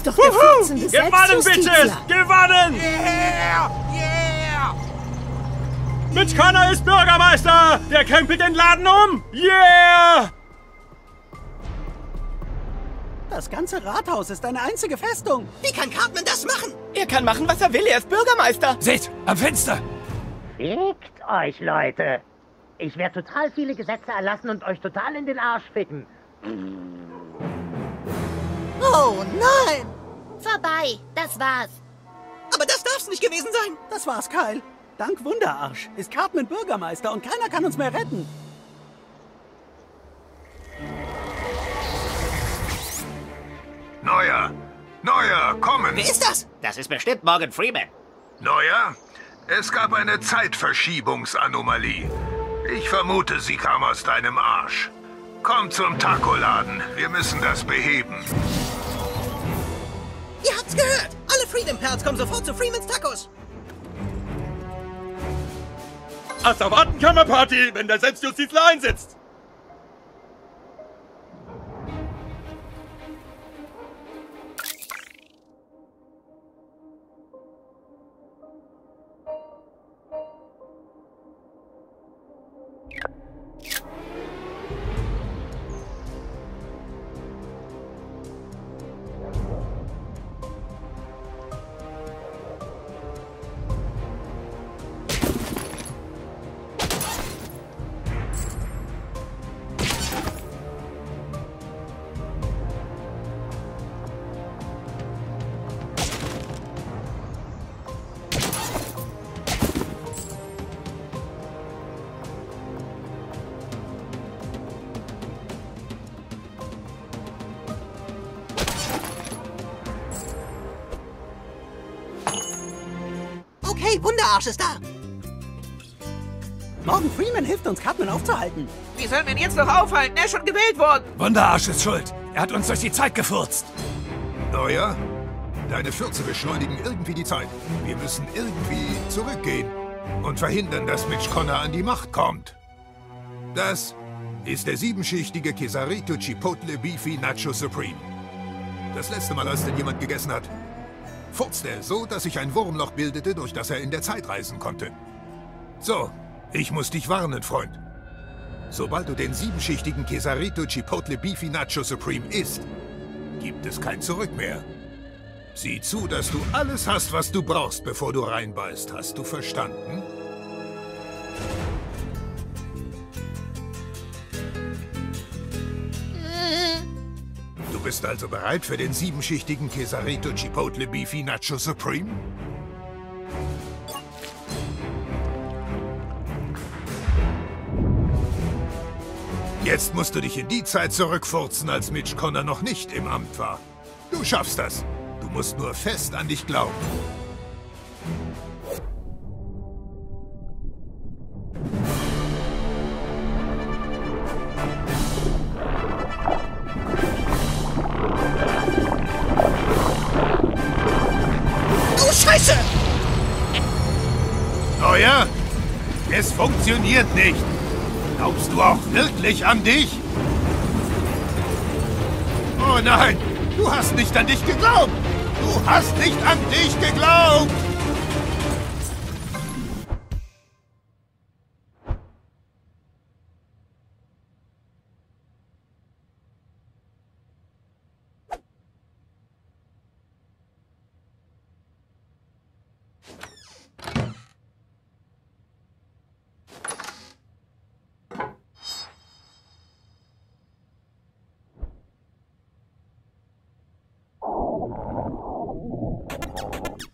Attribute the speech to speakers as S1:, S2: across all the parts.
S1: ist doch der 14.
S2: Gewonnen, Bitches! Gewonnen!
S3: Yeah! Yeah!
S2: Mitch Connor ist Bürgermeister! Der krempelt den Laden um! Yeah!
S4: Das ganze Rathaus ist eine einzige Festung.
S3: Wie kann Cartman das machen?
S5: Er kann machen, was er will. Er ist Bürgermeister.
S6: Seht, am Fenster!
S7: Fickt euch, Leute. Ich werde total viele Gesetze erlassen und euch total in den Arsch ficken.
S3: Oh nein!
S1: Vorbei, das war's.
S3: Aber das darf's nicht gewesen sein.
S4: Das war's, Kyle. Dank Wunderarsch ist Cartman Bürgermeister und keiner kann uns mehr retten.
S8: Neuer! Neuer, kommen!
S3: Wer ist das?
S7: Das ist bestimmt Morgan Freeman.
S8: Neuer? Es gab eine Zeitverschiebungsanomalie. Ich vermute, sie kam aus deinem Arsch. Komm zum Taco-Laden. Wir müssen das beheben.
S3: Ihr habt's gehört. Alle Freedom Pals kommen sofort zu Freemans Tacos.
S2: Asservatenkammerparty, wenn der Selbstjustizler einsetzt!
S3: Okay, Wunderarsch ist da.
S4: Morgan Freeman hilft uns, Cartman aufzuhalten.
S5: Wie sollen wir ihn jetzt noch aufhalten? Er ist schon gewählt worden.
S6: Wunderarsch ist schuld. Er hat uns durch die Zeit gefurzt.
S8: Neuer? Deine Fürze beschleunigen irgendwie die Zeit. Wir müssen irgendwie zurückgehen und verhindern, dass Mitch Connor an die Macht kommt. Das ist der siebenschichtige Quesarito Chipotle Beefy Nacho Supreme. Das letzte Mal, als den jemand gegessen hat, furzte er so, dass sich ein Wurmloch bildete, durch das er in der Zeit reisen konnte. So, ich muss dich warnen, Freund. Sobald du den siebenschichtigen Quesarito Chipotle Beefy Nacho Supreme isst, gibt es kein Zurück mehr. Sieh zu, dass du alles hast, was du brauchst, bevor du reinbeißt. Hast du verstanden? Bist also bereit für den siebenschichtigen Quesarito Chipotle Beefy Nacho Supreme? Jetzt musst du dich in die Zeit zurückfurzen, als Mitch Connor noch nicht im Amt war. Du schaffst das. Du musst nur fest an dich glauben. Funktioniert nicht. Glaubst du auch wirklich an dich? Oh nein, du hast nicht an dich geglaubt. Du hast nicht an dich geglaubt. Oh, my God.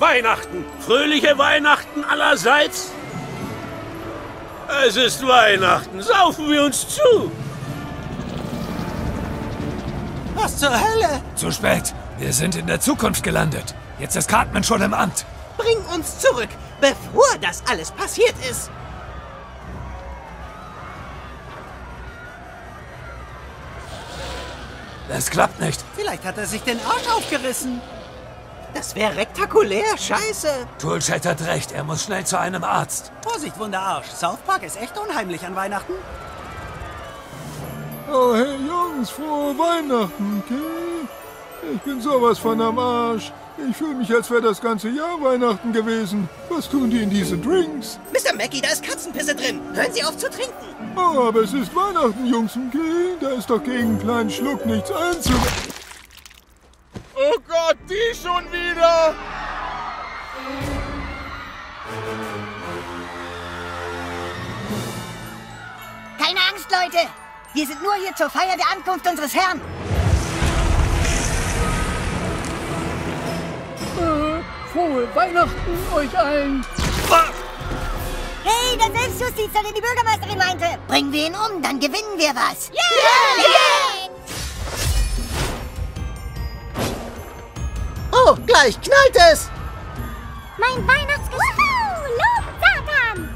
S2: Weihnachten. Fröhliche Weihnachten allerseits. Es ist Weihnachten. Saufen wir uns zu.
S4: Was zur Hölle?
S6: Zu spät. Wir sind in der Zukunft gelandet. Jetzt ist Cartman schon im Amt.
S3: Bring uns zurück, bevor das alles passiert ist.
S6: Es klappt nicht.
S4: Vielleicht hat er sich den Arsch aufgerissen.
S3: Das wäre rektakulär, scheiße.
S6: Toolchat hat recht. Er muss schnell zu einem Arzt.
S4: Vorsicht, Wunderarsch. South Park ist echt unheimlich an Weihnachten.
S9: Oh, hey Jungs, frohe Weihnachten, okay? Ich bin sowas von am Arsch. Ich fühle mich, als wäre das ganze Jahr Weihnachten gewesen. Was tun die in diese Drinks?
S3: Mr. Mackie, da ist Katzenpisse drin. Hören Sie auf zu trinken.
S9: Oh, aber es ist Weihnachten, Jungs, okay? Da ist doch gegen einen kleinen Schluck nichts einzuwenden.
S2: Oh Gott, die schon wieder.
S7: Keine Angst, Leute! Wir sind nur hier zur Feier der Ankunft unseres Herrn.
S4: Frohe Weihnachten euch allen.
S7: Hey, der Selbstjustiz, der die Bürgermeisterin meinte. Bringen wir ihn um, dann gewinnen wir was.
S3: Oh, gleich knallt es.
S7: Mein Weihnachtsgeschenk. Lob Satan!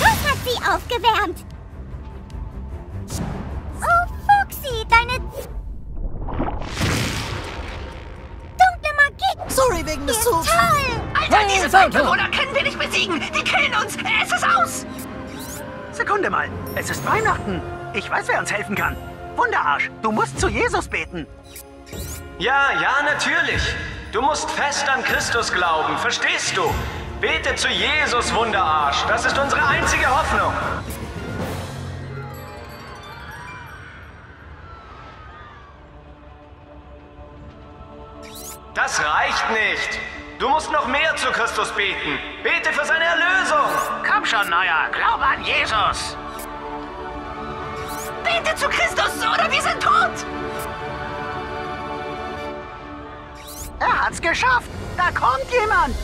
S7: Das hat sie aufgewärmt. Oh, Fuchsi, deine dunkle Magie.
S3: Sorry wegen des Zugs.
S7: toll.
S5: Alter, diese Waldbewohner können wir nicht besiegen. Die killen uns. Es ist aus.
S4: Sekunde mal. Es ist Weihnachten. Ich weiß, wer uns helfen kann. Wunderarsch, du musst zu Jesus beten.
S10: Ja, ja, natürlich. Du musst fest an Christus glauben, verstehst du? Bete zu Jesus, Wunderarsch. Das ist unsere einzige Hoffnung. Das reicht nicht. Du musst noch mehr zu Christus beten. Bete für seine Erlösung.
S7: Komm schon, Neuer. Glaube an Jesus.
S5: Bete zu Christus oder wir sind tot.
S4: Er hat's geschafft. Da kommt jemand.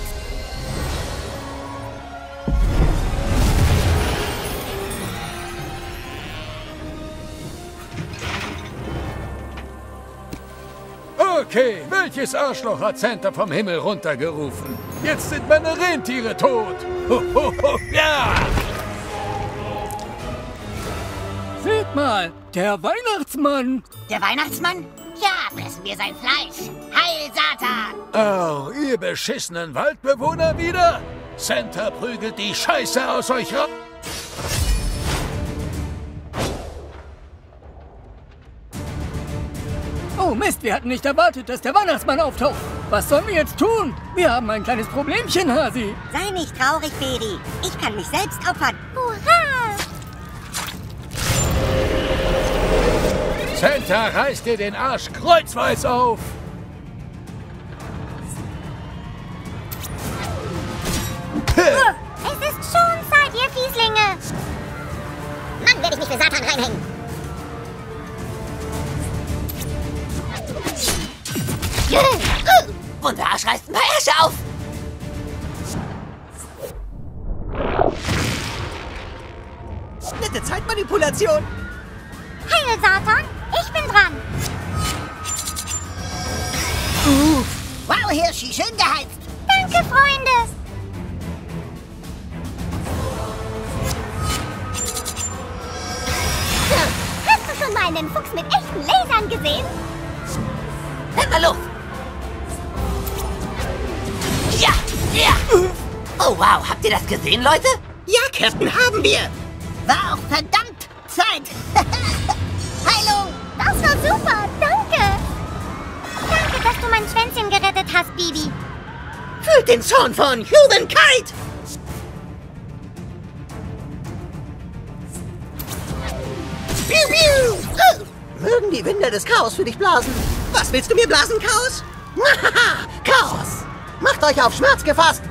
S6: Okay, welches Arschloch hat Santa vom Himmel runtergerufen? Jetzt sind meine Rentiere tot. Ho, ho, ho, ja!
S4: Seht mal, der Weihnachtsmann.
S7: Der Weihnachtsmann? Ja, fressen wir sein Fleisch. Heil Satan!
S6: Oh, ihr beschissenen Waldbewohner wieder? Santa prügelt die Scheiße aus euch raus.
S4: Oh Mist, wir hatten nicht erwartet, dass der Weihnachtsmann auftaucht. Was sollen wir jetzt tun? Wir haben ein kleines Problemchen, Hasi.
S7: Sei nicht traurig, Baby. Ich kann mich selbst opfern.
S6: Santa reißt dir den Arsch kreuzweis auf.
S7: Es ist schon Zeit, ihr Fieslinge. Mann, werde ich mich für Satan reinhängen.
S5: Wunderarsch reißt ein paar Ärsche auf.
S3: Nette Zeitmanipulation.
S7: Heil Satan, dran. Wow, Hirschi, schön geheizt. Danke, Freunde. Hast du schon mal einen Fuchs mit echten Lasern gesehen?
S5: Nimm mal Luft. Ja, ja. Oh wow, habt ihr das gesehen, Leute?
S3: Ja, Captain, haben wir.
S7: War auch verdammt Zeit. Gerettet hast, Bibi.
S3: Fühlt den Zorn von Human Kite. Piu, Mögen die Winde des Chaos für dich blasen. Was willst du mir blasen, Chaos? Chaos. Macht euch auf Schmerz gefasst.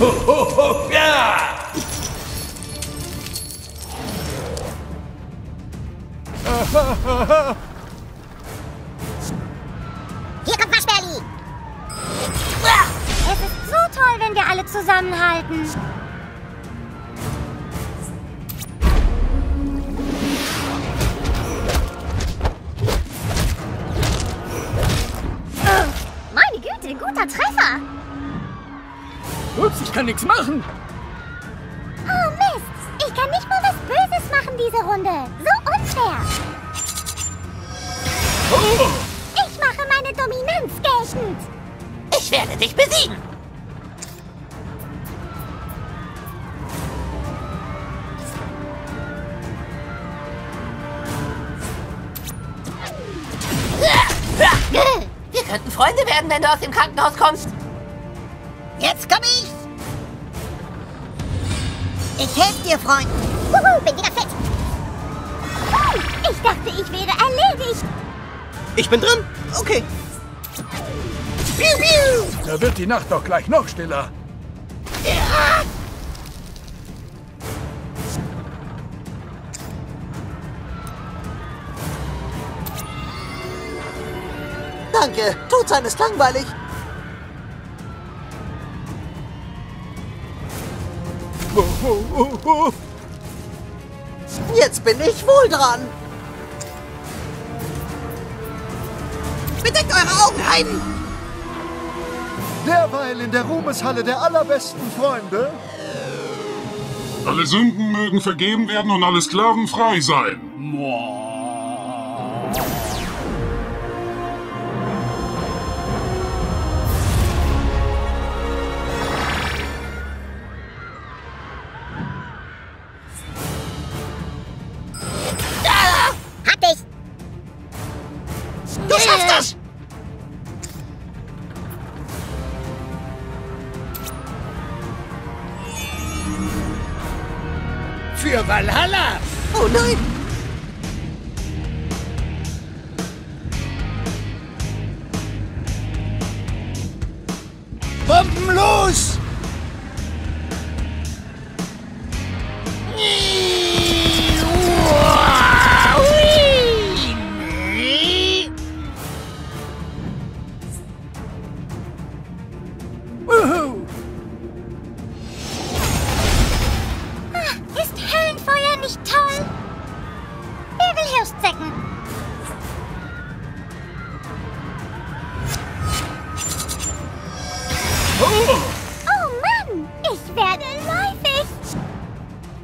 S6: Ho, ho, ho, ja!
S7: Hier
S6: Ups, ich kann nichts machen.
S7: Oh Mist, ich kann nicht mal was Böses machen diese Runde. So unfair.
S6: Oh,
S7: Ich mache meine Dominanz geltend.
S5: Ich werde dich besiegen. Wir könnten Freunde werden, wenn du aus dem Krankenhaus kommst.
S3: Jetzt komm ich! Ich helfe dir, Freund.
S7: Wuhu, bin wieder fit. Oh, ich dachte, ich wäre erledigt.
S3: Ich bin drin. Okay. Piu, piu.
S6: da wird die Nacht doch gleich noch stiller.
S3: Danke. Tod sein ist langweilig.
S9: Oh, oh, oh, oh.
S3: Jetzt bin ich wohl dran. Bedeckt eure Augen, Heiden.
S9: Derweil in der Ruhmeshalle der allerbesten Freunde.
S11: Alle Sünden mögen vergeben werden und alle Sklaven frei sein.
S7: Hab
S3: Oh!
S6: Oh
S7: Mann, ich werde läufig.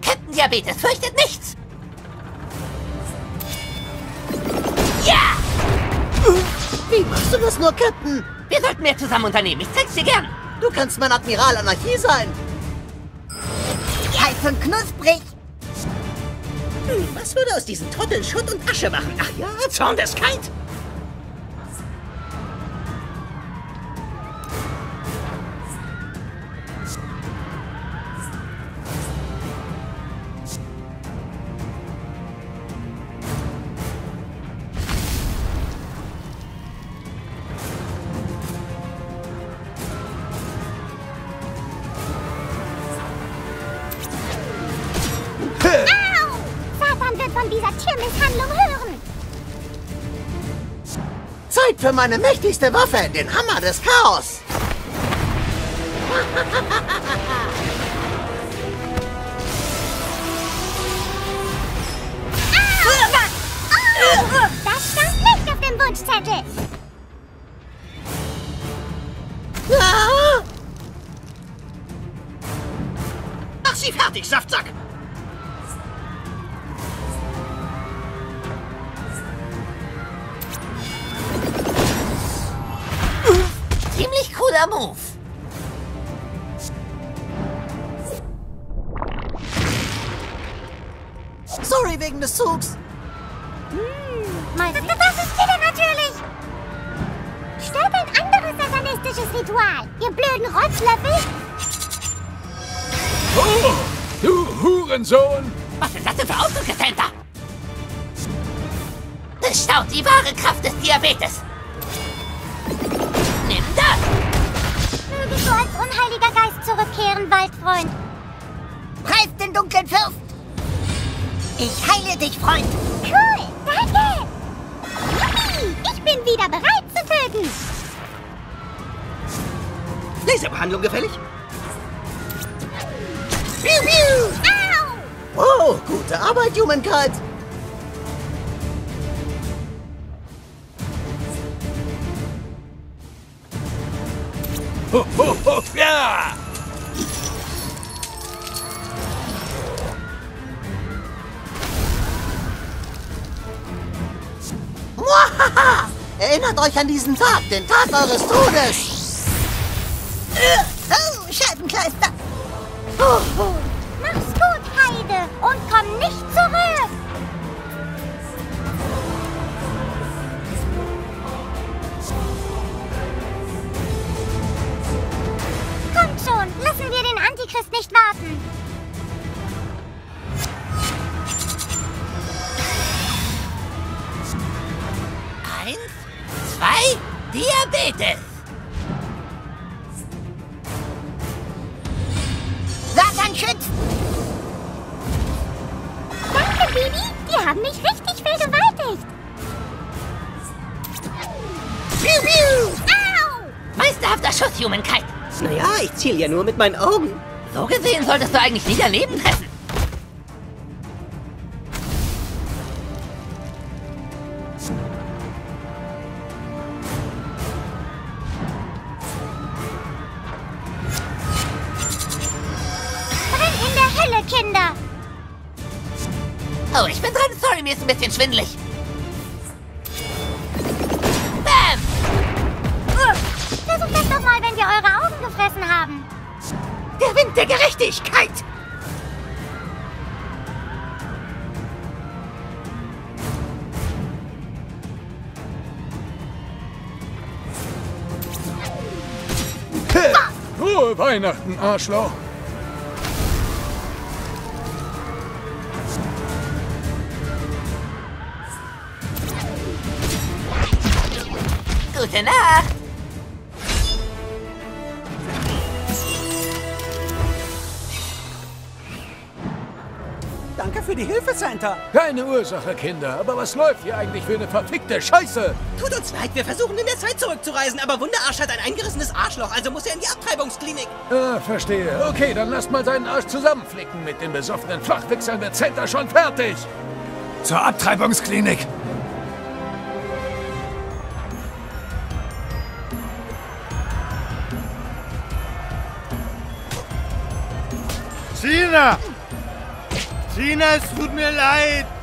S5: Captain Diabetes fürchtet nichts. Ja!
S3: Wie machst du das nur, Captain?
S5: Wir sollten mehr zusammen unternehmen. Ich zeig's dir gern.
S3: Du kannst mein Admiral Anarchie sein.
S7: Heiß und knusprig.
S3: Hm, was würde aus diesen Trotteln Schutt und Asche machen? Ach ja, Zorn des Kite. Für meine mächtigste Waffe, den Hammer des Chaos.
S7: Das stand nicht auf dem Wunschzettel.
S3: Ah!
S4: Mach sie fertig, Saftsack!
S5: Cooler Move.
S3: Sorry wegen des Zugs.
S7: Mal das, das ist wieder natürlich. Stört ein anderes satanistisches Ritual, ihr blöden Rotzlöffel.
S6: Oh! Du Hurensohn!
S5: Was sind das denn für Ausdrücke, Santa? Bestaunt die wahre Kraft des Diabetes.
S7: Mögest du als unheiliger Geist zurückkehren? Waldfreund. Preis den dunklen Fürst. Ich heile dich, Freund. Cool, danke. Yippie, ich bin wieder bereit zu töten.
S3: Laserbehandlung gefällig? Piu, piu.
S7: Au!
S3: Oh, gute Arbeit, Humankind.
S6: Ho, ho, ho, ja!
S3: Muahaha! Erinnert euch an diesen Tag, den Tag eures Todes.
S7: Oh, Scheibenkleister. Mach's gut, Heide. Und komm nicht zurück. Den Antichrist nicht warten.
S5: Eins, zwei, Diabetes.
S7: Satan schützt. Danke, Bibi. Die haben mich richtig vergewaltigt.
S3: Piu, piu.
S7: Au!
S5: Meisterhafter Schuss, Humankind.
S3: Naja, ich ziel ja nur mit meinen Augen.
S5: So gesehen solltest du eigentlich nie daneben treffen.
S7: Brenn in der Hölle, Kinder.
S5: Oh, ich bin dran. Sorry, mir ist ein bisschen schwindelig. Bam!
S7: Versucht das doch mal, wenn wir eure Augen gefressen haben.
S5: Der Wind der Gerechtigkeit.
S6: Frohe Weihnachten, Arschloch!
S5: Gute Nacht.
S4: Die Hilfe, Santa.
S6: Keine Ursache, Kinder. Aber was läuft hier eigentlich für eine verfickte Scheiße?
S3: Tut uns leid, wir versuchen in der Zeit zurückzureisen, aber Wunderarsch hat ein eingerissenes Arschloch, also muss er in die Abtreibungsklinik.
S6: Ah, verstehe. Okay, dann lasst mal seinen Arsch zusammenflicken. Mit den besoffenen Flachwichsern wird Center schon fertig.
S8: Zur Abtreibungsklinik.
S2: Tina! Tina, es tut mir leid.